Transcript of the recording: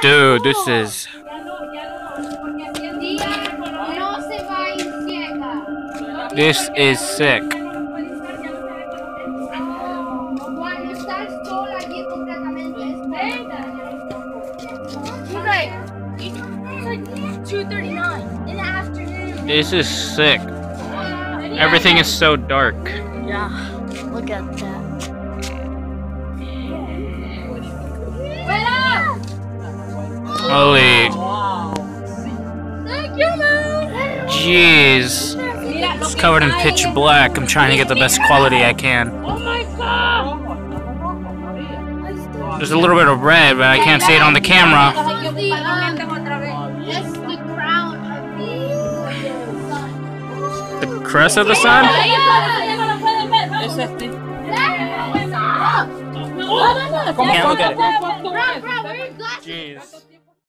Dude, this is. This is sick. Cuando está el sol allí completamente es Right. It's like 2.39 in the afternoon. This is sick. Everything is so dark. Yeah. Look at that. Holy. Thank you, man. Jeez. It's covered in pitch black. I'm trying to get the best quality I can. Oh my god. There's a little bit of red, but I can't see it on the camera. The crown of the sun. The crest of the sun? Can't look at it. Bro, bro, where's that? Jeez.